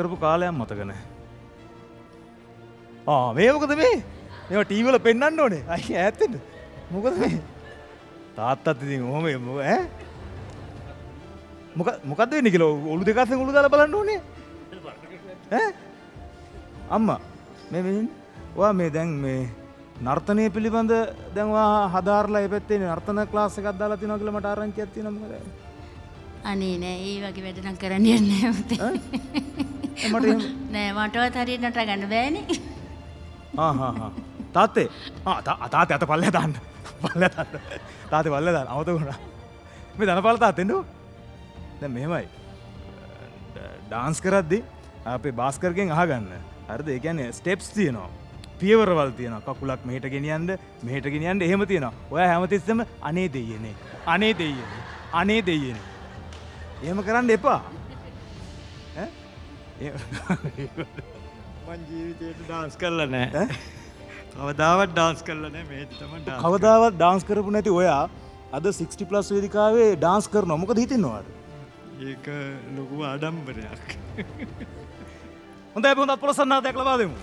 කරපු කාලයක් මතක නැහැ. ආ මේ මොකද මේ? මේවා ටීවී වල පෙන්වන්න ඕනේ. අයි වෙන්න. මොකද මේ? තාත්තත් ඉතින් ඔහොම මොක ඈ? මොක මොකද්ද වෙන්නේ කියලා ඔලු දෙක අතෙන් ඔලු දාලා බලන්න ඕනේ. අම්මා මේ මේ මේ දැන් මේ නර්තනය පිළිබඳ දැන්වා හදාරලා ඒ පැත්තේ නර්තන ක්ලාස් එකක් දාලා තියෙනවා කියලා මට ආරංචියක් තියෙනවා මොකද? අනේ නෑ ඒ වගේ වැඩ නම් කරන්න නෑ මට එහෙම නෑ මටවත් හරියට නටා ගන්න බෑනේ. තාත්තේ ආ තා- තාත්තේ අත පල්ලෙහා දාන්න. පල්ලෙහා දාන්න. තාත්තේ පල්ලෙහා දාන්න. අමතක වුණා. මේ ධනපාල තාත්තේ නෝ දැන් මෙහෙමයි. ඩාන්ස් කරද්දි අපේ බාස්කර්ගෙන් අහගන්න. හරිද? ඒ කියන්නේ ස්ටෙප්ස් තියෙනවා. පියවරවල් තියෙනවා. කකුලක් මෙහෙට ගෙනියන්න මෙහෙට ගෙනියන්න එහෙම තියෙනවා. ඔයා හැමතිස්සෙම අනේ දෙයියනේ. අනේ දෙයියනේ. අනේ දෙයියනේ. එහෙම කරන්න එපා මං ජීවිතයට ඩාන්ස් කරලා නෑ. කවදාවත් ඩාන්ස් කරලා නෑ. මේ තම කවදාවත් ඩාන්ස් කරපු නැති ඔයා අද 60 ප්ලස් වේදිකාවේ ඩාන්ස් කරනවා. මොකද හිතෙන්නවාට ඒක ලොකු ආඩම්බරයක්. හොඳ හොඳ පොලසන්නාදයක් ලබා දෙමු.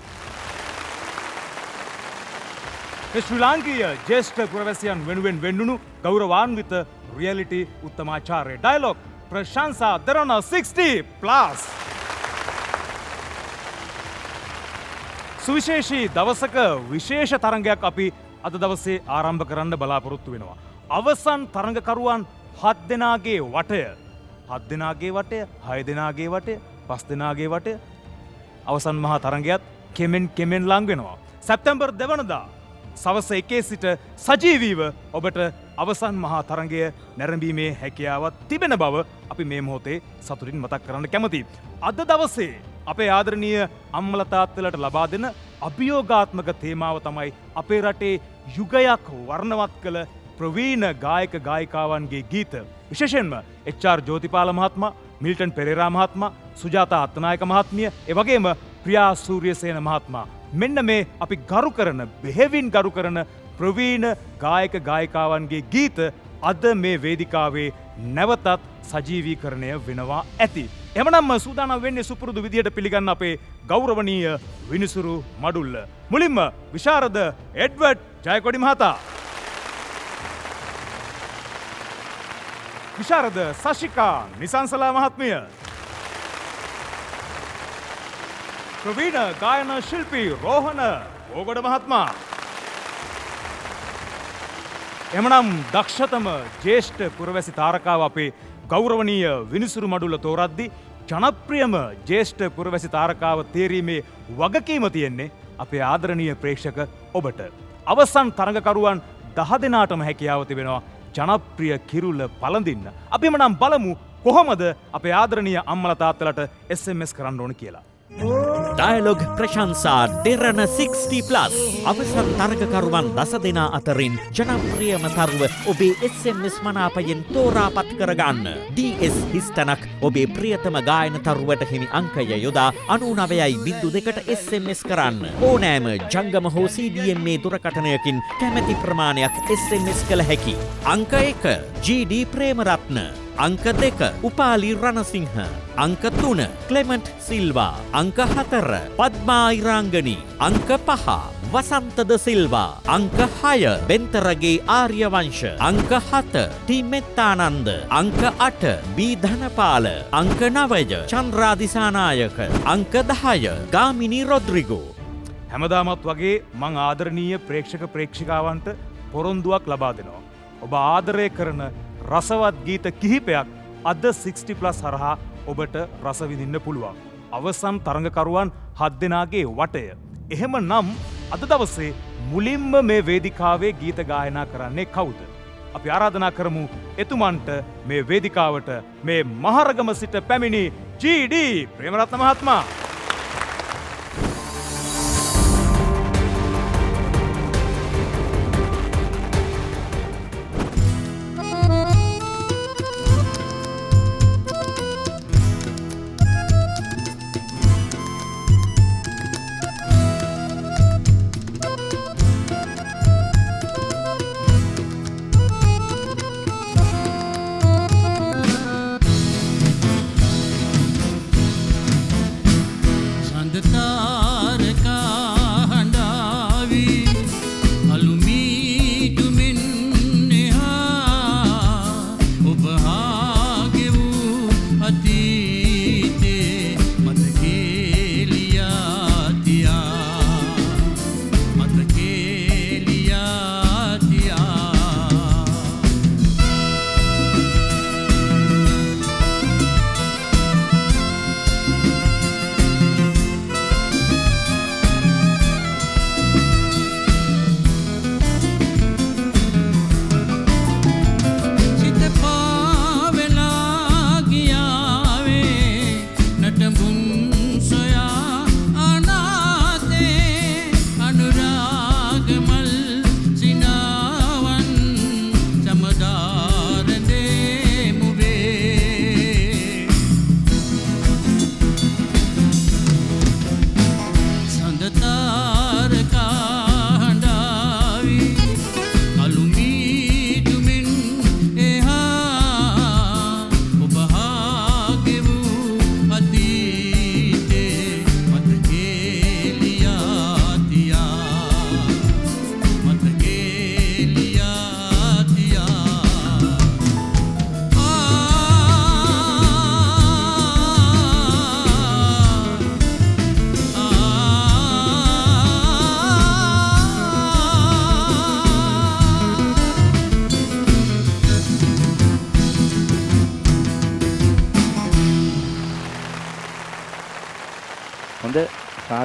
මේ ශ්‍රී ලාංකීය ජේෂ්ඨ පුරවැසියන් වෙනුවෙන් වෙන්නුණු ගෞරවාන්විත රියලිටි උත්තමාචාර්ය ඩයලොග් ප්‍රශංසා දරන 60 ප්ලස් සුවිශේෂී දවසක විශේෂ තරගයක් අපි අද දවසේ ආරම්භ කරන්න බලාපොරොත්තු වෙනවා. අවසන් තරඟකරුවන් හත් දෙනාගේ වටය හත් දෙනාගේ වටය හය දෙනාගේ වටය පස් දෙනාගේ වටය අවසන් මහා තරගයත් කෙමෙන් කෙමෙන් ලංවෙනවා. සැප්තැම්බර් දෙවනදා සවස එකේ සිට සජීවීව ඔබට අවසන් මහා තරගය නැරඹීමේ හැකියාවත් තිබෙන බව අපි මේ මොහොතේ සතුරින් මතක් කරන්න කැමති. අද දවසේ අපේ ආදරණීය අම්මලතාත්තලට ලබා දෙන අභියෝගාත්මක තේමාව තමයි අපේ රටේ යුගයක් වර්ණවත් කළ ප්‍රවීණ ගායක ගායිකාවන්ගේ ගීත. විශේෂෙන්ම එච්චාර් ජෝතිපාල මහත්ම මිල්ටන් පෙරේරා මහත්ම සුජාතා අත්තනායක මහත්මිය එවගේම ප්‍රියා සූරියසේන මහත්මා. මෙන්න මේ අපි ගරු කරන බෙහෙවින් ගරු කරන ප්‍රවීණ ගායක ගායිකාවන්ගේ ගීත අද මේ වේදිකාවේ නැවතත් සජීවීකරණය වෙනවා ඇති. එමනම් සූදානම් වෙන්නේ සුපුරුදු විදියට පිළිගන්න අපේ ගෞරවනීය විනිසුරු මඩුල්ල. මුලින්ම විශාරද එඩ්වඩ් ජයකොඩි මහතා. විශාරද සශිකා නිසංසලා මහත්මිය. ප්‍රවීණ ගායන ශිල්පී රෝහණ ඕගොඩ මහත්මා. එමනම් දක්ෂතම ජේෂ්ඨ පුරවැසි තාරකාව අපේ ගෞරවනීය විනිසුරු මඩුල්ල තෝරද්දි ජනප්‍රියම ජේෂ්ඨ පුරවැසි තාරකාව තේරීමේ වගකීම තියෙන්නේ අපේ ආදරණීය ප්‍රේක්ෂක ඔබට. අවසන් තරඟකරුවන් දහ දෙනාටම හැකියාව තිබෙනවා ජනප්‍රිය කිරුල්ල පළඳින්න. අපිම නම් බලමු කොහොමද අපේ ආදරණීය අම්මල තාත්තලට SMS කරන්න ඕන කියලා. ඩයලොග් ප්‍රශංසා දෙරණ 60 ප්ලස් අවසන් තරගකරුවන් දස දෙනා අතරින් ජනප්‍රියම තරුව ඔබේ SMS මනාපයෙන් තෝරාපත් කරගන්න. DS හිස්තනක් ඔබේ ප්‍රියතම ගායන තරුවට හිමි අංකය යොදා අනුනවයයි බින්දු දෙකට SMS කරන්න. ඕනෑම ජංගම හෝ CDMA දුරකටනයකින් කැමැති ප්‍රමාණයක් SMS කළ හැකි. අංක එක GD ප්‍රේමරත්න. අංක දෙක උපාලි රණසිංහ. අංක තුන ක්ලෙමන්ට් සිල්වා. අංක හතර පද්මායිරාංගනී. අංක පහ වසන්තද සිල්වා. අංක හය බෙන්තරගේ ආර්යවංශ. අංක හත ටිමෙත්තානන්ද. අංක අට බීධනපාල. අංක නවය චන්ද්‍රාදිසානායක. අංක දහය ගාමිනි රොද්රිගෝ. හැමදාමත් වගේ මං ආදරණීය ප්‍රේක්ෂක ප්‍රේක්ෂිකාවන්ට පොරොන්දුවක් ලබා දෙනවා. ඔබ ආදරය කරන රසවත් ගීත කිහිපයක් අද 60 ප්ලස් හරහා ඔබට රසවිඳින්න පුළුවන්. අවසන් තරඟකරුවන් හත් දෙනාගේ වටය. එහෙම නම් අද දවසේ මුලින්ම මේ වේදිකාවේ ගීත ගායනා කරන්නේ කවුද. අපි ආරාධනා කරමු එතුමන්ට මේ වේදිකාවට මේ මහරගම සිට පැමිණි GD ප්‍රේමරත්න මහත්මා.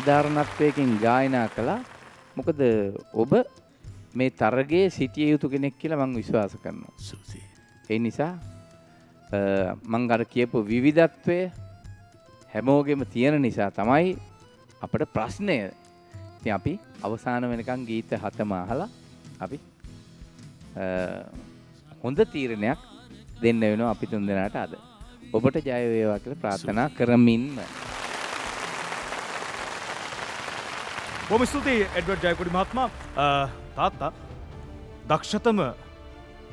සාධාරණත්වයකින් ගායනා කළා. මොකද ඔබ මේ තරගේ සිටිය යුතු කෙනෙක් කියලා මං විශ්වාස කරනවා. ඒ නිසා මං අර කියපු විවිධත්වය හැමෝගෙම තියෙන නිසා තමයි අපට ප්‍රශ්නය. ඉතින් අපි අවසාන වෙනකන් ගීත හතම අහලා අපි හොඳ තීරණයක් දෙන්න වෙනවා අපි තුන් දෙනාට අද. ඔබට ජය වේවා කියලා ප්‍රාර්ථනා කරමින්ම බොම ස්තුතියි එඩ්වඩ් ජයකොඩි මහත්මා තාත්තා දක්ෂතම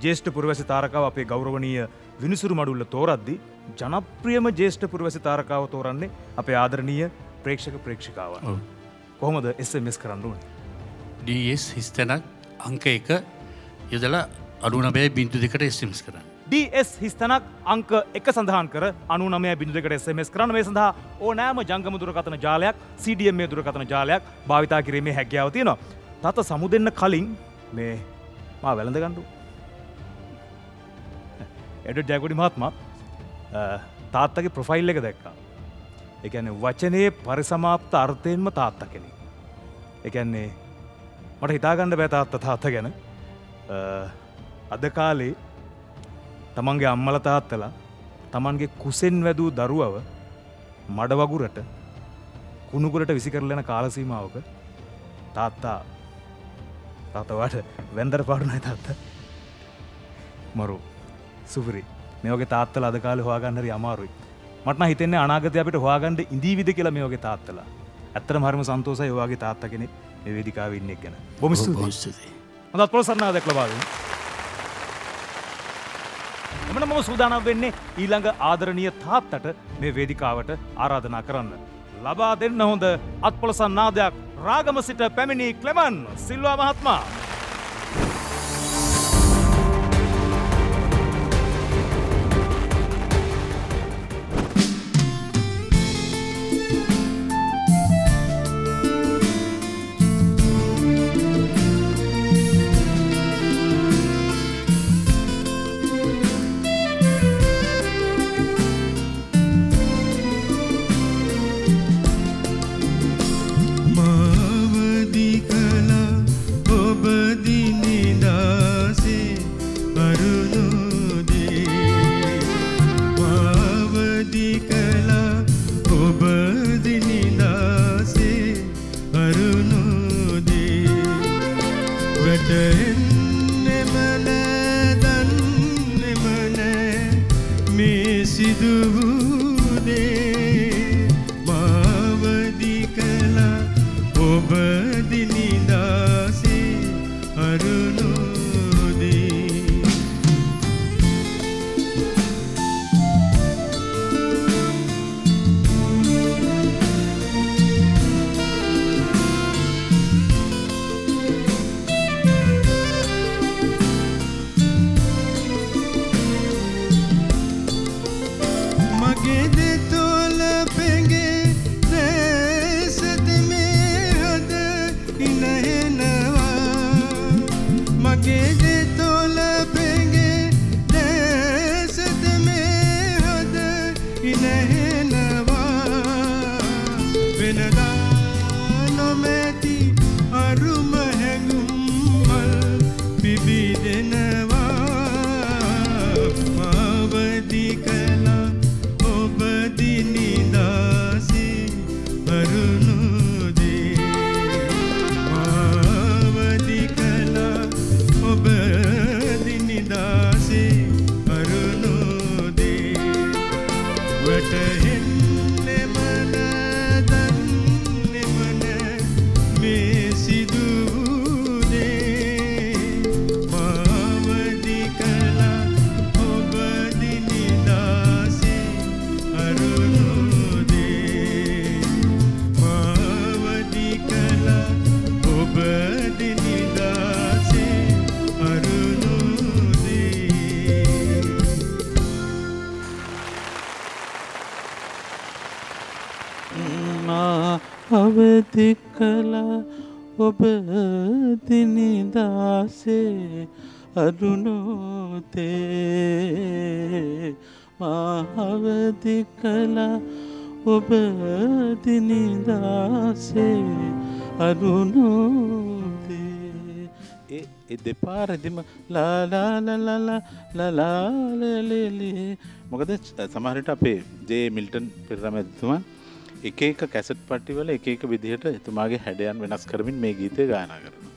ජේෂ්ඨ පුරවැසි තාරකාව අපේ ගෞරවනීය විනිසුරු මඩුල්ල තෝරද්දි ජනප්‍රියම ජේෂ්ඨ පුරවැසි තාරකාව තෝරන්නේ අපේ ආදරණීය ප්‍රේක්ෂක ප්‍රේක්ෂිකාව. කොහොමද SMS කරන්න ඕනේ ඩස් හිස්තැනක් අංක එක යොදලා අඩුනබේ බින්දු දෙකට එස්සිම්ස් කරන්න. DS හිස්තනක් අංක එක සඳහන් කර අනුනමය බිඳුවකට SMS කරන මේ සඳහා ඕනෑම ජංගම දුරකථන ජාලයක් CDM මේ දුරකථන ජාලයක් භාවිතා කිරීමේ හැකියාව තියෙනවා. තත සමු දෙන්න කලින් මේ මා වැළඳ ගණ්ඩු. එඩ ජයකොඩි මහත්මා අ, තාත්තගේ ප්‍රොෆයිල් එක දැක්කා. එකන වචනයේ පරිසමාප්ත අර්ථයෙන්ම තාත්ත කෙනෙ. එකන්නේ මට හිතාගණ්ඩ බැතාත්ත තාත්ත ගැන අ, අද කාලේ තමන්ගේ අම්මල තාත්තලා තමන්ගේ කුසෙන් වැදූ දරුවව මඩවගුරට කුණුගුරට විසි කරලන කාලසීමාවක තාත්තා තාතවට වැන්දර පාඩුනයි තාත්ත. මරු සුපරි. මේෝගේ තාත්තල අද කාල හවාගන්නරි අමාරුයි. මටන හිතන්නේ අනාගත අපිට හවාගන්ඩ ඉදිවිද කියලා මේෝගේ තාත්තලා. ඇත්තර මරම සන්තෝසය යවාගේ තාත්ත කෙනෙ වෙදිකාව ඉන්නෙක් ගැන බොම. හොඳත් පොසරනා දැක්ලබාද එමන මම සූදානම් වෙන්නේ ඊළඟ ආදරණීය තාත්තට මේ වේදිකාවට ආරාධනා කරන්න. ලබා දෙන්න හොඳ අත්පොලසන් නාදයක් රාගම සිට පැමිණි ක්ලෙමන් සිල්වා මහත්මා. අරුණෝදේ ඒ එ දෙපාරදිම ලාලාලලලා ලලාලලලේ මොකද සමහරට අපේ ජේ මිල්ටන් පෙරමැතුමන් එක එක කැසට් පට්ටිවල එක එක විදිහට එතුමාගේ හැඩයන් වෙනස් කරමින් මේ ගීතය ගායනා කරන.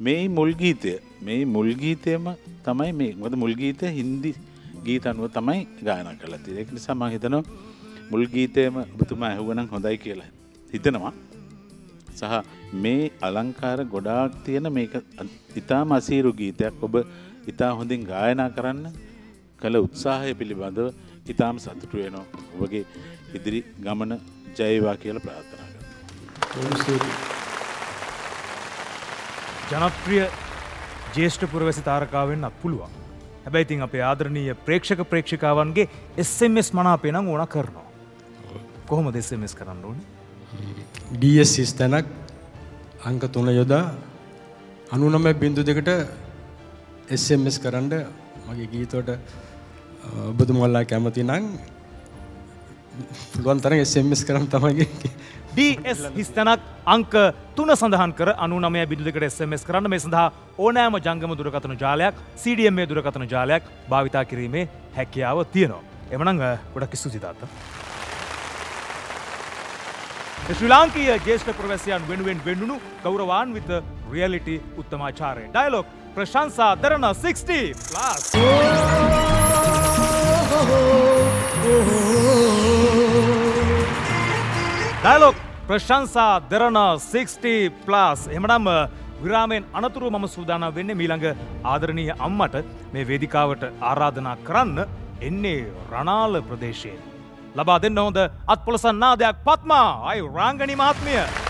මේ මුල් ගීතය මේ මුල් ගීතයම තමයි මේ මොකද මුල් ගීතය හින්දි ගීත අනුව තමයි ගායනා කරලා තියෙන්නේ. ඒක නිසා මම හිතනවා මුල් ගීතයම ඔබතුමා ඇහුවනම් හොඳයි කියලා හිතනවා. සහ මේ අලංකාර ගොඩාක් තියෙන මේක ඉතාම අසීරු ගීතයක් ඔබ ඉතා හොඳින් ගායනා කරන්න කළ උත්සාහය පිළිබඳව ඉතාම සතුටු වෙනවා. ඔබගේ ඉදිරි ගමන ජයවා කියලා ප්‍රාර්ථනා කරනවා. ජනප්‍රිය ජේෂ්ඨ පුරවැසි තාරකාවෙන්න්නත් පුළුවන්. හැබැයි ඉතින් අපේ ආදරණීය ප්‍රේක්ෂක ප්‍රේක්ෂිකාවන්ගේ SMS මනාපේ නම් ඕන කරනවා. කොහොම දෙSMS කරන්න ඕනේ? ඩස් සිස්තැනක් අංක තුන යොදා අනුනම බින්දු දෙකට SMS කරන්න මගේ ගීතෝට ඔබතුමල්ලා කැමති නං පුළුවන් තරම් SMS කරම් තමයිගේ DS හිස්තැනක් අංක තුන සඳහන් කර අනුනමය බිදුලකට SMS කරන්න මේ සඳහා ඕනෑම ජංගම දුරකථන ජාලයක් CDM දුරකථන ජාලයක් භාවිතා කිරීමේ හැකියාව තියෙනවා. එමනං ගොඩක් ස්තුතිතාත්ත. ශ්‍රී ලාංකීය ජේෂ්ඨ ප්‍රවැසියන් වෙනුවෙන් වෙන්නුණු ගෞරවාන්විත රියලිටි උත්තමාචාරය ඩයිලොක් ප්‍රශංසා දරන 60 ඩයිලොක් ප්‍රශංසා දෙරන 60 ප්ලාස් එමනම් විරාමෙන් අනතුරු මම සූදානම් වෙන්නේ මීළඟ ආදරණීය අම්මට මේ වේදිකාවට ආරාධනා කරන්න. එන්නේ රනාල ප්‍රදේශයෙන්. ලබා දෙන්න හොඳ අත්පොලසන් නාදයක් පත්මා අයි රාංගනි මහත්මිය.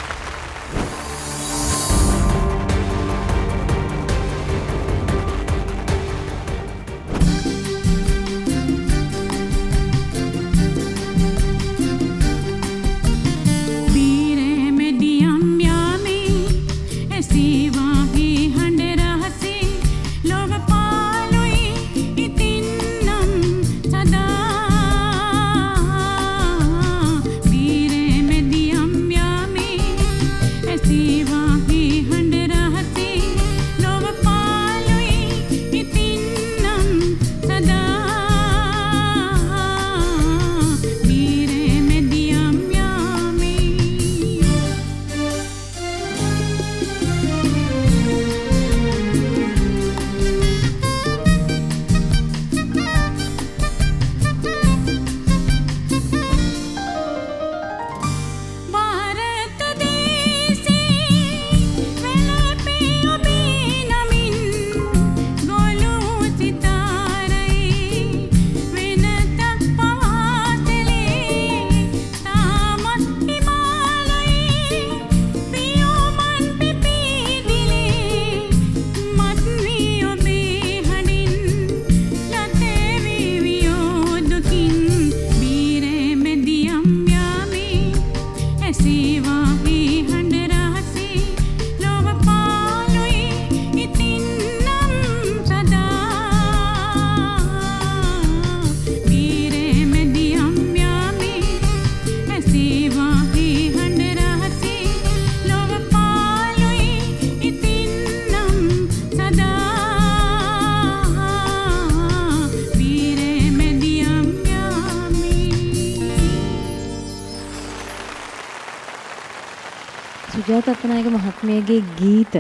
මහත්මයාගේ ගීත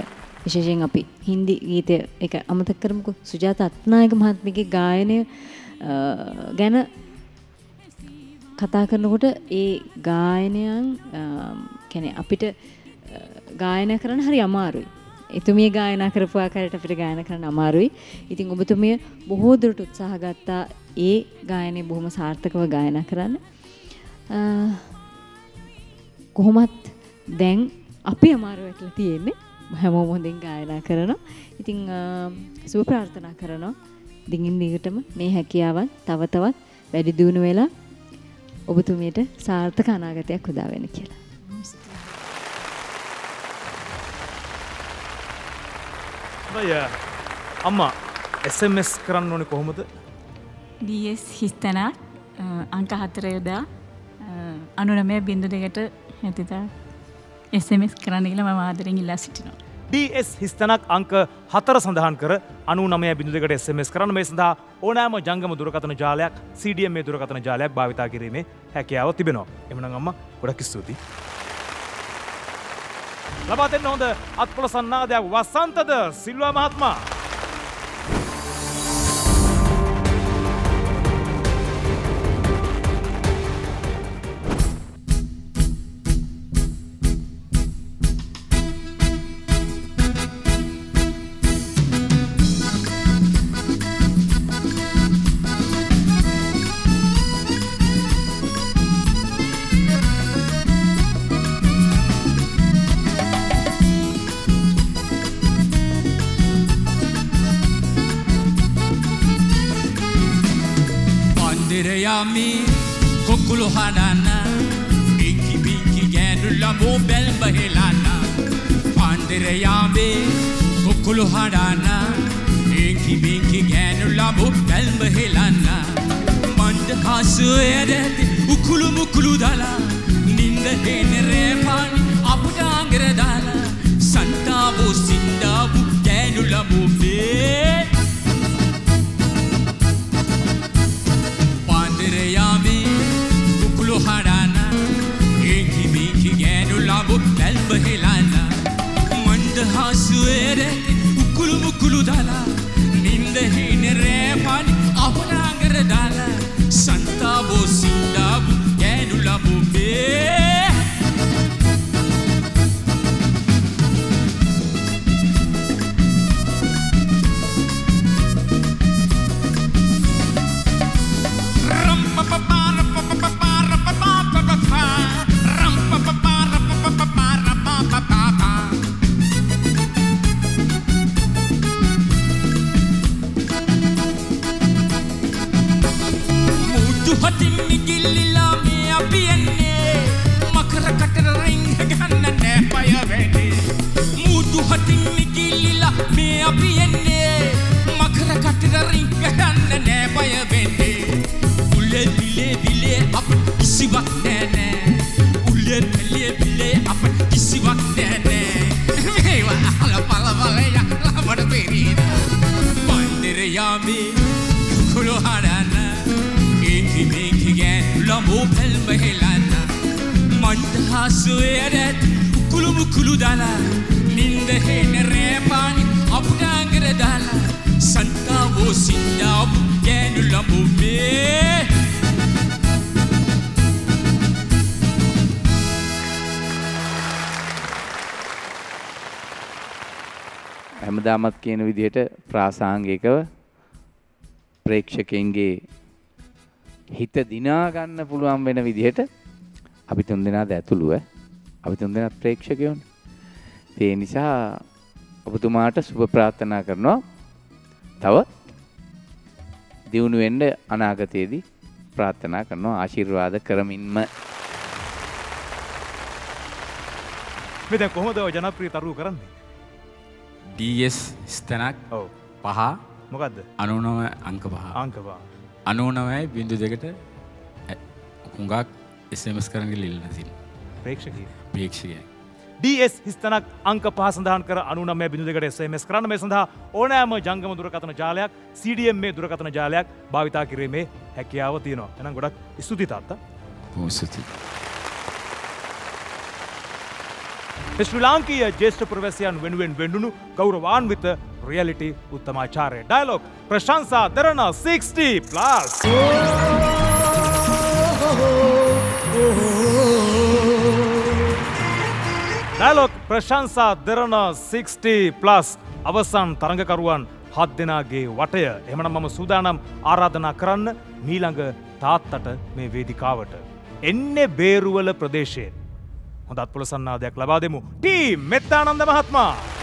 විශේෂයෙන් අපි හින්දි ගීතය එක අමතක කරමුකෝ සුජාත අත්නායක මහත්මියගේ ගායනය ගැන කතා කරනකොට ඒ ගායනයන් කැනෙ අපිට ගායන කරන්න හරි අමාරුයි. එතුමිය ගායනා කරපු ආකාරයට අපිට ගායන කරන්න අමාරුයි. ඉතින් ඔබතුමිය බොහෝ දුරට උත්සාහ ගත්තා ඒ ගායනය බොහොම සාර්ථකව ගායනා කරන්න. කොහොමත් දැන් අපි අමාරු වැටලා තියෙන්නේ. හැමෝම හොඳින් ගායනා කරනවා. ඉතින් සුබ ප්‍රාර්ථනා කරනවා. දිගින් දිගටම මේ හැකියාවන් තව තවත් වැඩි දියුණු වෙලා ඔබතුමියට සාර්ථක අනාගතයක් උදා වෙන්න කියලා. හොඳයි අම්මා SMS කරන්න ඕනේ කොහොමද? DS හිස්තනක් අංක හතර යොදා අනුනමය බිඳු දෙකට ඇතිතා එසමස් කරන්න කියලා මම ආදරෙන් ඉල්ලා සිටිනවා. DS හිස්තනක් අංක හතර සඳහන් කර අනු නමය බිඳුදකට SMS කරන මේ සඳහා ඕනෑම ජංගම දුරකතන ජාලයක් CDM මේ දුරකතන ජාලයක් භාවිතා කිරීමේ හැකියාව තිබෙනවා. එමන අම්ම ගොඩක් ස්තුති. ලබාතෙන් හොඳ අත්පොල සන්නාදයක් වසන්තද සිල්වා මහත්මා. පන්දරයාමි කොකුළු හඩන්න ඉංකි බිංකි ගෑනුල්ලමෝ බැල්බහෙලන්න පන්දරයාමේ කොකුළු හඩන්න ඉංකි බිංකි ගෑනුල්ලමෝ බැල්බහෙලන්න මන්ද හසුවයදැති උකුළු මුකුළු දලා නින්ද හෙනරේපානි අපට අංගර දාලා සන්තාවෝ සින්දාවු ගෑනුල්ලමෝ මේ උකුළු මුකුළු දලා නින්ද හින රෑපනි පන්දර යාමේ කුළු හඩන්න ඒකි මේකි ගෑන් ලමෝ පැල්ම හෙලන්න මන්ද හසුවයරැත් උකුළු මුකුළු දලා නින්ද හෙන රෑපානි අපුටාගර දාලා සන්තාවෝ සින්දාවු ගෑනු ලමෝ මේ හැමදාමත් කියන විදිහට ප්‍රාසාංගිකව ප්‍රේක්ෂකයන්ගේ හිත දිනා ගන්න පුළුවන් වෙන විදිහට අපි තුන් දෙනාද ඇතුළුව අපි තුන් දෙනා ප්‍රේක්ෂකයෝන්. ඒ නිසා ඔබතුමාට සුබ ප්‍රාර්ථනා කරනවා. තව දියුණු වෙන්න අනාගතයේදී ප්‍රාර්ථනා කරනවා ආශිර්වාද කරමින්ම මේ දැන් කොහොමද ඔය ජනප්‍රිය තරුව කරන්නේ? DS ස්තනක් ඔව් පහ මොකද්ද? අනුනව අංක පහ අංක පහ. අනුනවයි බිඳු දෙකට හුඟක් කරන්න ලිල්ලන සිල් ප්‍රේක්ෂකී. ප්‍රේක්ෂකය DS හිස්තනක් අංක පහ සඳහන් කර අනුනමය බිඳු දෙකට SMS කරන්න මේ සඳහා ඕනෑම ජංගම දුරකථන ජාලයක් CDM මේ දුරකථන ජාලයක් භාවිතා කිරීමේ හැකියාව තියෙනවා. එහෙනම් ගොඩක් ස්තුතියි තාත්තා. පෝසති ශ්‍රී ලාංකීය ජේෂ්ඨ පුරවැසියන් වෙනුවෙන් වෙන්ඩුණු ගෞරවාන්විත රියලිටි උත්තමාචාරය ඩයිලොක් ප්‍රශංසා දරන 60 ප්ලස් ඩයිලොක් ප්‍රශංසා දරන 60 ප්ලස් අවසන් තරඟකරුවන් හත් දෙනාගේ වටය එමනම් මම සූදානම් ආරාධනා කරන්න මීළඟ තාත්තට මේ වේදිකාවට. එන්නේ බේරුවල ප්‍රදේශයෙන්. හොඳත් පුල සන්නාදයක් ලබා දෙමු. ටී මෙත්තානන්ද මහත්මා.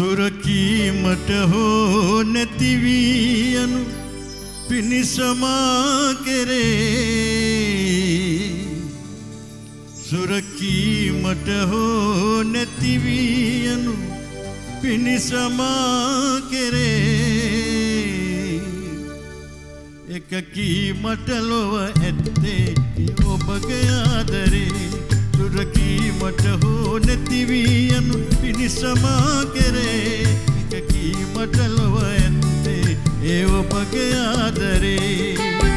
සුරකීමට හෝ නැතිවී යනු පිණිසමා කෙරේ. සුරකීමට හෝ නැතිවී යනු පිණිසමා කෙරේ. එකකීමට ලොව ඇත්තේ ඔබගේ ආදරේ. සුරකීමට හෝ නැතිවී යනු පිණිසමා කෙරේ. එකකීමට ලොව ඇත්තේ ඒ ඔබගේ ආදරේ.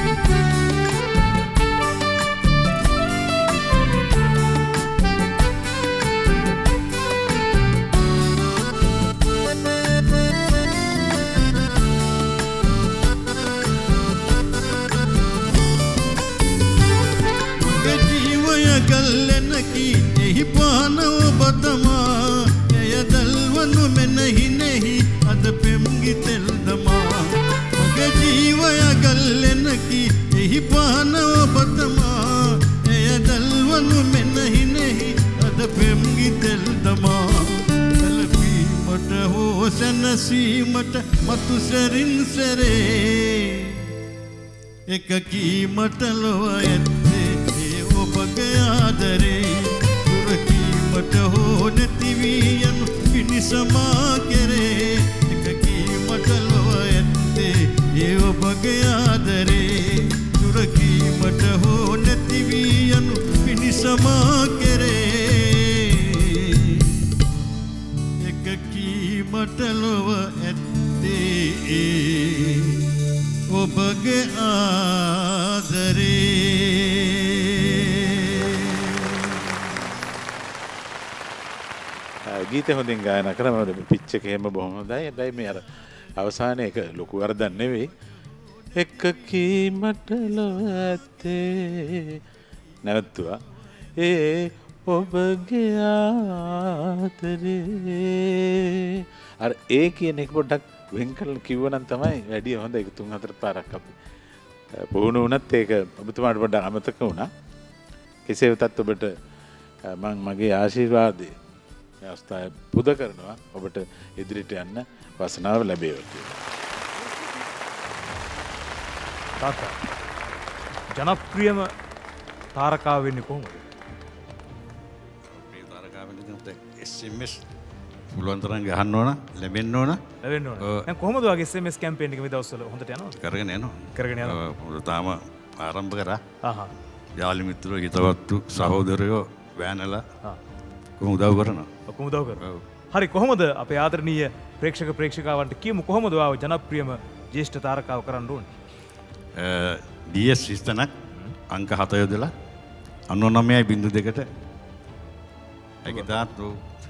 සැනසීමට මතු සැරින් සැරේ. එකකීමට ලොව ඇත්තේ ඒ ඔබගේ ආදරේ. දුරකීමට හෝ නැතිවී යනු පිණිසමා කෙරේ. එකකීමට ලොව ඇත්තේ ඒ ඔබගේ ආදරේ. දුරකීමට හෝ නැතිවී යනු පිණිසමා කෙරේ එකකීමට ලොව ඇත්තේ ඔබගේ ආදරේ ගීත හොඳින් ගායන කරම පිච්ච එක එහෙම බොහොම හොඳයි. හැබැයි මේ අර අවසානයේ එක ලොකු වරදක් නෙවෙයි. එක කීමට ලොව ඇත්තේ නැවතුවා. ඒ ඔබගේ ආදරේ අර ඒ කියන එක පොඩ්ඩක් වෙන් කරලා කිව්වනම් තමයි වැඩි හොඳ එක තුන් හතර පාරක් අපි පුහුණු වුණත් ඒක ඔබතුමාට පොඩ්ඩක් අමතක වුණා. කෙසේ වෙතත් ඔබට මං මගේ ආශිර්වාදය මේ අවස්ථාවේ පුද කරනවා ඔබට ඉදිරියට යන්න වසනාව ලැබේවා කියලා. තාත්තා ජනප්‍රියම තාරකාව වෙන්නේ කොහොමද? SMS පුළුවන් තරම් ගහන්න ඕන ලැබෙන්න ඕන ලැබෙන්න ඕන. දැන් කොහොමද වගේ SMS කැම්පේන් එක මේ දවස්වල හොඳට යනවද? කරගෙන යනවා කරගෙන යනවා. ඔව්, තාම ආරම්භ කරා මිත්‍රෝ හිතවත්තු සහෝදරයෝ වෑනලා කොහොම උදව් කරනවා ඔක්කොම උදව් කරනවා. හරි කොහොමද අපේ ආදරණීය ප්‍රේක්ෂක ප්‍රේක්ෂිකාවන්ට කියමු කොහොමද වාව ජනප්‍රියම ජ්‍යෙෂ්ඨ තාරකාව කරන්න ඕනේ? ඩස් හිස්තනක් අංක හතයොදලා අනුනමයයි බිඳු දෙකට ඇගතාත්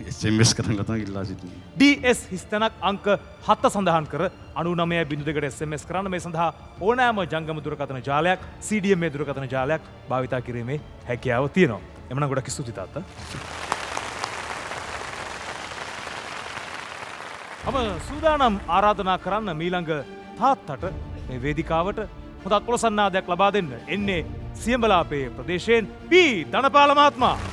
එස්ම්ස් කරන ගතන ඉල්ලා සිටින. DS හිස්තනක් අංක හත්ත සඳහන් කර අනුනමය බිඳුදකට SMS කරන්න මේ සඳහා ඕනෑම ජංගම දුරකථන ජාලයක් CDM මේ දුරකථන ජාලයක් භාවිතා කිරීමේ හැකියාව තියෙනවා. එමනම් ගොඩක් ස්තුතියි තාත්තා. මම සූදානම් ආරාධනා කරන්න මීළඟ තාත්තට මේ වේදිකාවට හොඳත් පොළොසන්නාදයක් ලබා දෙන්න එන්නේ සියඹලාපේ ප්‍රදේශයෙන් පී ධනපාල මහත්මයා.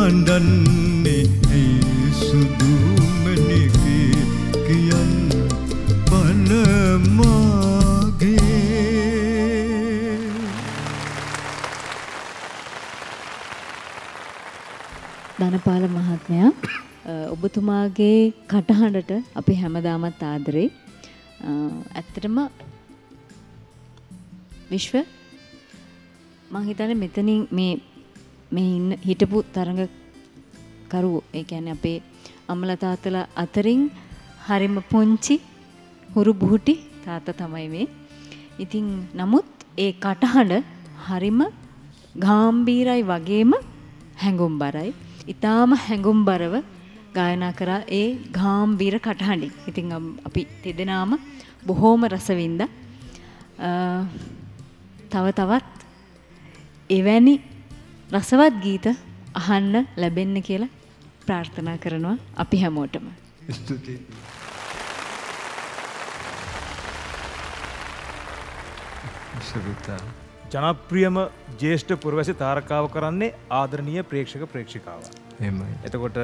අඩන්නේ ඇයි සුදු මැනිකේ කියන්න බනමාගේ ධනපාල මහත්මයා අ, ඔබතුමාගේ කටහඬට අපි හැමදාමත් ආදරේ. අ, ඇත්තටම විශ්ව මං හිතන්නේ මෙතනින් මේ මේ ඉන්න හිටපු තරඟකරුවෝ ඒ කියන්නේ අපේ අම්මලා තාත්තලා අතරින් හරිම පුංචි හුරු බුහුටි තාත්තා තමයි මේ. ඉතින් නමුත් ඒ කටහඬ හරිම ගාම්භීරයි වගේම හැඟුම්බරයි. ඊටාම හැඟුම්බරව ගායනා කරා ඒ ගාම්භීර කටහඬින්. ඉතින් අම්- අපි තිදෙනාම බොහෝම රසවින්ද. තව තවත් එවැනි රසවත් ගීත අහන්න ලැබෙන්න කියලා ප්‍රාර්ථනා කරනවා අපි හැමෝටම. ස්තුතියි ජනප්‍රියම ජේෂ්ඨ පුරවැසි තාරකාව කරන්නේ ආදරණීය ප්‍රේක්ෂක ප්‍රේක්ෂිකාව. එහෙමයි. එතකොට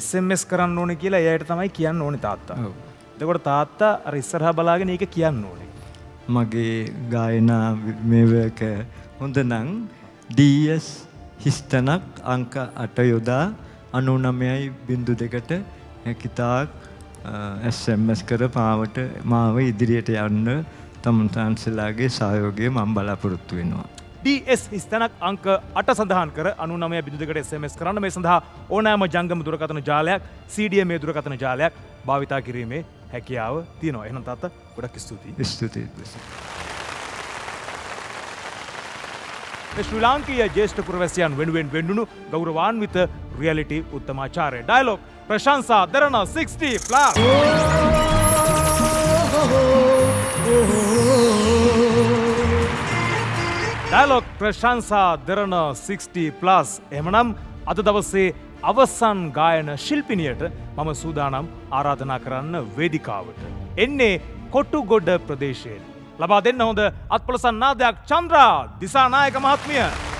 SMS කරන්න ඕනේ කියලා එයාට තමයි කියන්න ඕනේ තාත්තා. ඔව්. එතකොට තාත්තා අර ඉස්සරහා බලාගෙන ඒක කියන්න ඕනේ. මගේ ගායනා මේවක හොඳ නං DS හිස්තනක් අංක අට යොදා අනු නමයයි බින්දු දෙකට හැකිතාක් SMS කර පාවට මාව ඉදිරියට යන්න තමුන්තන්සලාගේ සහයෝගය මං බලාපොරොත්තු වෙනවා. DS හිස්තැනක් අංක අට සඳහන් කර අනුනමය බිඳුකට SMS කරන්න මේ සඳහා ඕනෑම ජංගම දුරකථන ජාලයක් CDM මේ දුරකථන ජාලයක් භාවිතා කිරීමේ හැකියාව තියෙනවා. එහෙනම් තාත්තා ගොඩක් ස්තුතියි. ස්තුතියි. මේ ශ්‍රී ලාංකීය ජේෂ්ඨ පුරවැසියන් වෙනුවෙන් වෙන්නුණු ගෞරවාන්විත රියලිටි උත්තමාචාරය ඩයලොග් ප්‍රශංසා දරන 60 ප්ලස් ඩයලොග් ප්‍රශංසා දරන 60 ප්ලස් එමනම් අද දවසේ අවසන් ගායන ශිල්පිනියට මම සූදානම් ආරාධනා කරන්න වේදිකාවට. එන්නේ කොට්ටු ගොඩ ප්‍රදේශයෙන්. ලබා දෙන්න හොඳ අත්පොලසන් නාදයක් චන්ද්‍රා දිසානායක මහත්මිය.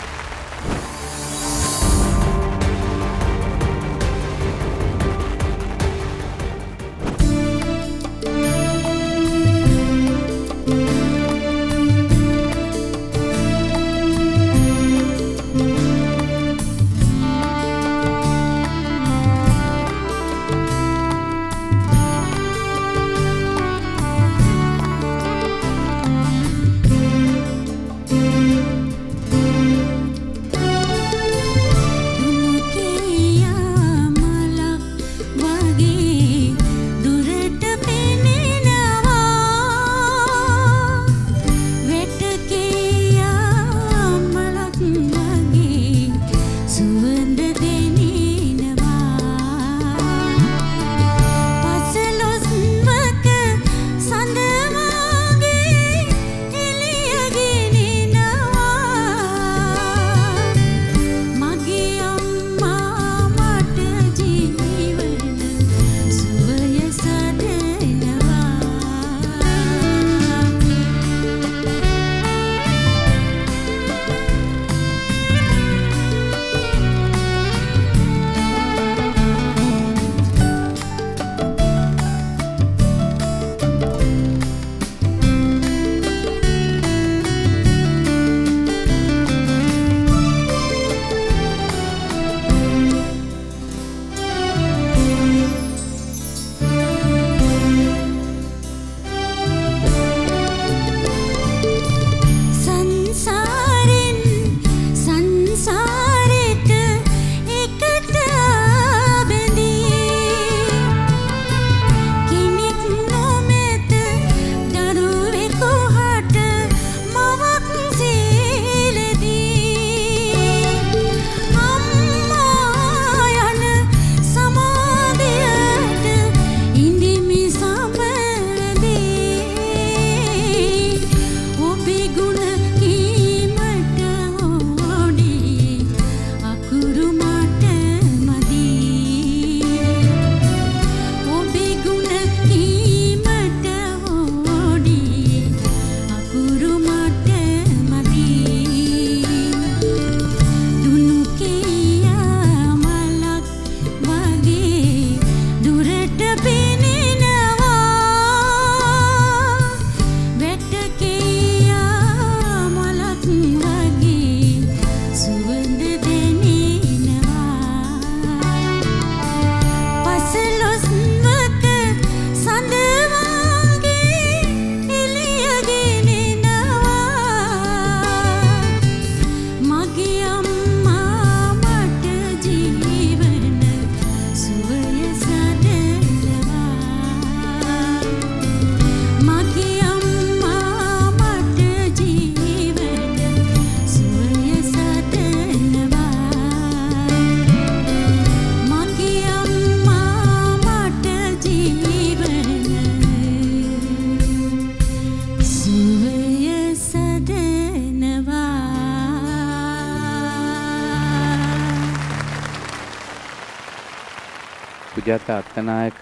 සුජාත අත්තනායක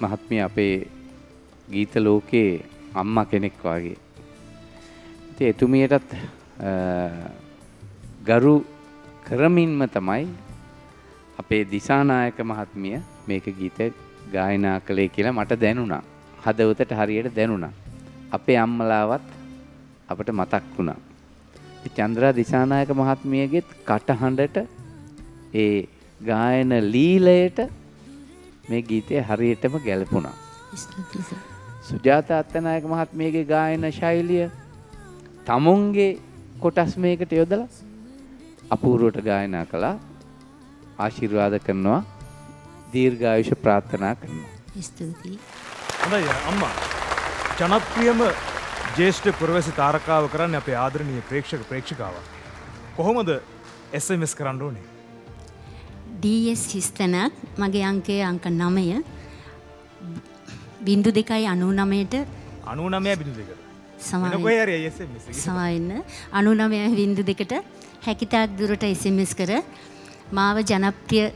මහත්මිය අපේ ගීත ලෝකයේ අම්මා කෙනෙක් වගේ. ඉතින් එතුමියටත් අ, ගරු කරමින්ම තමයි අපේ දිසානායක මහත්මිය මේක ගීත ගායනා කළේ කියලා මට දැනුණා. හදවතට හරියට දැනුණා. අපේ අම්මලාවත් අපට මතක් වුණා. ඉතින් චන්ද්‍රා දිසානායක මහත්මියගෙත් කටහඬට ඒ ගායන ලීලයට මේ ගීතය හරියටම ගැලපුණා. සුජාත අත්තනායක මහත්මියගේ ගායන ශෛලිය තමුන්ගේ කොටස් මේකට යොදලා අපූරුවට ගායනා කළා ආශිර්වාද කරනවා දීර්ඝායුෂ ප්‍රාර්ථනා කරනවා. ස්තුතියි. හොඳයි අම්මා ජනප්‍රියම ජේෂ්ඨ පුරවැසි තාරකාව කරන්න අපේ ආදරණීය ප්‍රේක්ෂක ප්‍රේක්ෂිකාව. කොහොමද SMS කරන්න ඕනේ. DS හිස්තනක් මගේ අංකය අංක නමය බින්දු දෙකයි අනු නමයට අනු නමය SMS එක. සමාවෙන්න අනු නමය බින්දු දෙකට හැකිතාක් දුරට SMS කර මාව ජනප්‍රිය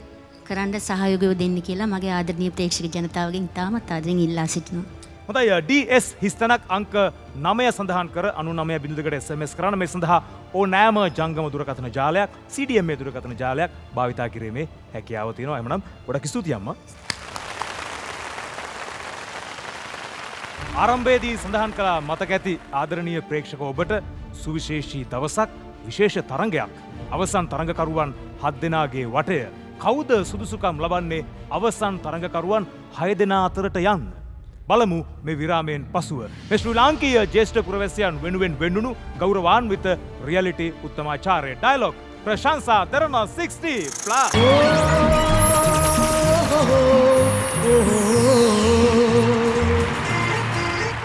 කරන්න සහයෝගය දෙන්න කියලා මගේ ආදරණීය ප්‍රේක්ෂක ජනතාවගෙන් ඉතාමත් ආදරෙන් ඉල්ලා සිටිනවා. හොඳයි ඩස් හිස්තනක් අංක නමය සඳහන් කර අනු නමය බිඳකට SMS කරන්න මේ සඳහා ඕ නෑම ජංගම දුරකථන ජාලයක් CDM මේ දුරකථන ජාලයක් භාවිතා කිරීමේ හැකියාව තියෙනවා. එමනම් ගොඩක් ස්තුතියම්ම ආරම්භයේදී සඳහන් කලා මතක ඇති ආදරණීය ප්‍රේක්ෂක ඔබට සුවිශේෂී දවසක් විශේෂ තරංගයක් අවසන් තරඟකරුවන් හත් දෙනාගේ වටය. කවුද සුදුසුකම් ලබන්නේ? අවසන් තරඟකරුවන් හය දෙනා අතරට යන්න. බලමු මේ විරාමයෙන් පසුව. මේ ශ්‍රී ලාංකීය ජේෂ්ඨ පුරවැසියන් වෙනුවෙන් වෙන්නුණු ගෞරවාන්විත රියලිටි උත්තමාචාරය ඩයලොග් ප්‍රශංසා දරන 60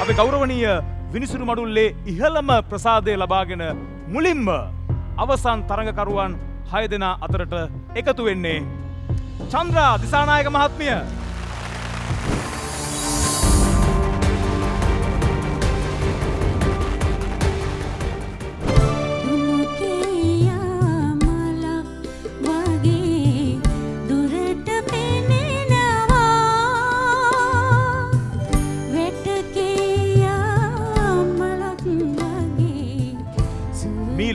අපි ගෞරවනීය විනිසුරු මඩුල්ලේ ඉහළම ප්‍රසාදය ලබාගෙන මුලින්ම අවසන් තරඟකරුවන් හය දෙනා අතරට එකතු වෙන්නේ චන්ද්‍රා දිසානායක මහත්මිය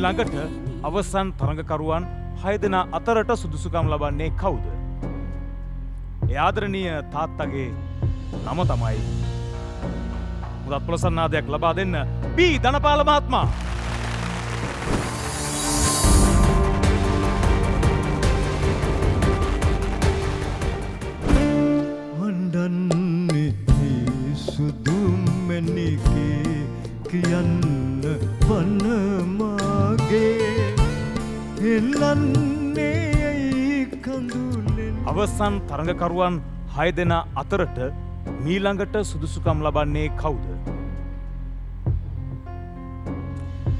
මී ළඟට අවසන් තරඟකරුවන් හය දෙනා අතරට සුදුසුකම් ලබන්නේ කවුද. ඒ ආදරණීය තාත්තගේ නම තමයි මුදත් ප්‍රසන්නාදයක් ලබා දෙන්න බී ධනපාල මහත්මා. අවසන් තරඟකරුවන් හය දෙනා අතරට මීළඟට සුදුසුකම් ලබන්නේ කවුද.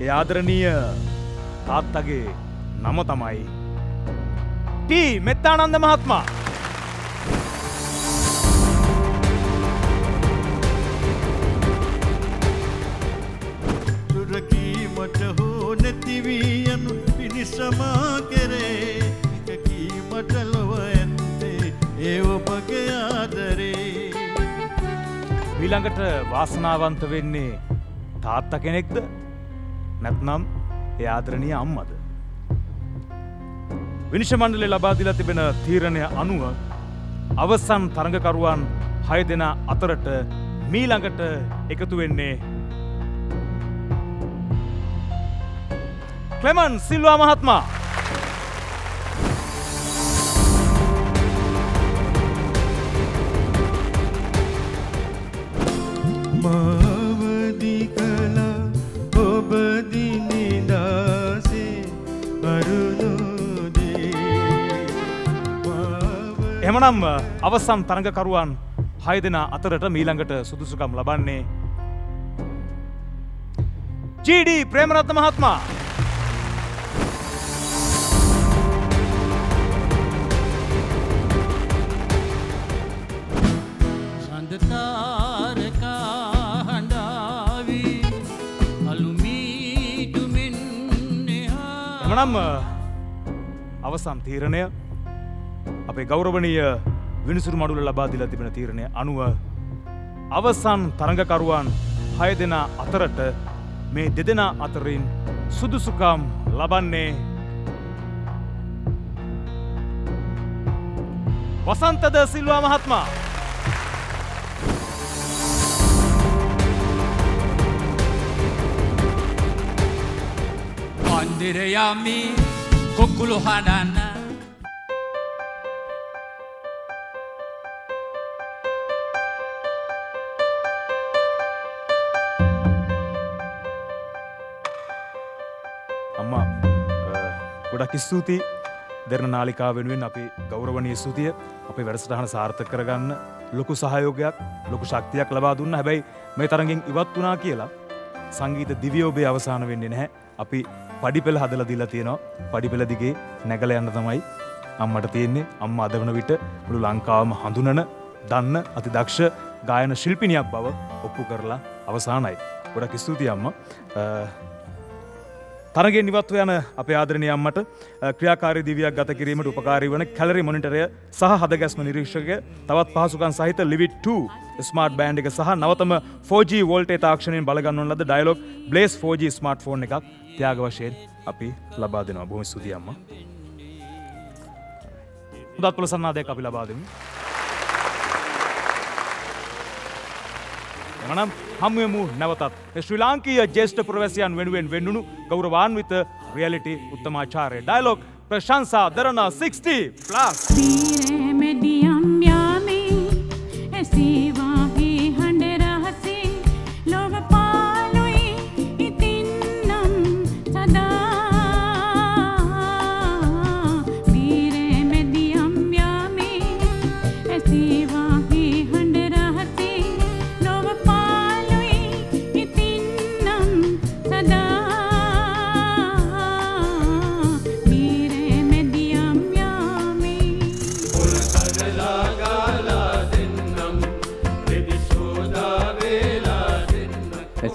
ඒ ආදරණීය තාත්තගේ නම තමයි ටී මෙත්තානන්ද මහත්මා මීළඟට වාසනාවන්ත වෙන්නේ තාත්ත කෙනෙක්ද නැත්නම් ඒ ආදරණීය අම්මද. විනිශ මණ්ඩලේ ලබා දීලා තිබෙන තීරණය අනුව අවසන් තරඟකරුවන් හය දෙනා අතරට මීළඟට එකතු වෙන්නේ ක්ලෙමන් සිල්වා මහත්මා එමනම් අවසන් තරඟකරුවන් හය දෙනා අතරට මීළඟට සුදුසුකම් ලබන්නේ ජීඩ ප්‍රේමරත්න මහත්මා එමනම් අවසන් තීරණය අපේ ගෞරවනීය විනිසුරු මඩුල ලබා දිලා තිබෙන තීරණය අනුව අවසන් තරඟකරුවන් හය දෙනා අතරට මේ දෙදෙනා අතරින් සුදුසුකම් ලබන්නේ වසන්තද සිල්වා මහත්මා මන්දිරයමි කොකුළු හඩන්න ගොඩක් ස්තුතියි. දෙරන නාලිකා වෙනුවෙන් අපි ගෞරවනය ස්තුතිය. අපේ වැඩසටහන සාර්ථක කරගන්න ලොකු සහයෝගයක් ලොකු ශක්තියක් ලබා දුන්න. හැබැයි මේ තරගෙන් ඉවත් වනා කියලා සංගීත දිවියෝබේ අවසාන වෙන්නේ නැහැ. අපි පඩිපෙළ හදල දිලා තියෙනවා. පඩිපෙළ දිගේ නැගල යන්න තමයි අම්මට තියෙන්නේ. අම්ම අදවන විට මුළු ලංකාවම හඳුනන දන්න අති දක්ෂ ගායන ශිල්පිනියක් බව ඔප්පු කරලා අවසානයි. ගොඩක් ස්තුතියි අම්ම. අ, තරගෙන් නිවත්ව යන අපේ ආදරණය අම්මට ක්‍රියාකාරී දිවියක් ගත කිරීමට උපකාරී වන කැලරි මොනිටරය සහ හදගැස්ම නිරීක්ෂකය තවත් පහසුකන් සහිත ලිවිට් 2 ස්මාර්ට් බෑන්් එක සහ නවතම 4G වෝල්ටේ තාක්ෂණයෙන් බලගන්නවන් ලද Dialog blaze 4G smart phone එකක් ත්‍යාග වශයෙන් අපි ලබා දෙනවා. බොහොම ස්තුතියි අම්මා. උදත් පොළ සන්නාදයක් අපි ලබා දෙමු එමනම් හමුවමු නැවතත්. මේ ශ්‍රී ලාංකීය ජේෂ්ඨ පුරවැසියන් වෙනුවෙන් වෙන්නුණු ගෞරවාන්විත රියලිටි උත්තමාචාර්ය ඩයලොග් ප්‍රශංසා දරන 60 ප්ලස් මැදියම් යාමේ ඇසේවාගේ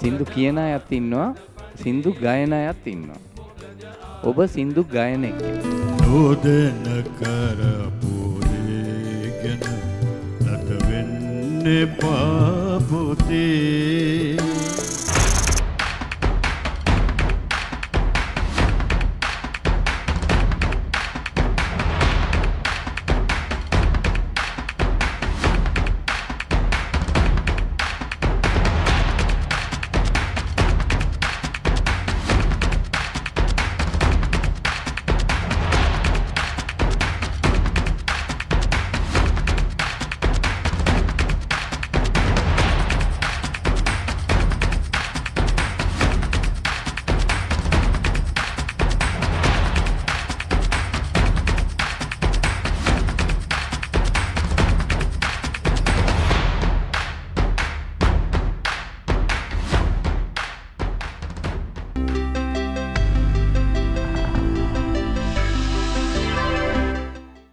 සින්දු කියන අයත් ඉන්නවා සින්දු ගයන අයත් ඉන්නවා. ඔබ සින්දු ගයනෙක්. නොදැන කරපුරේ ගැන ලට වෙන්න පාපොතේ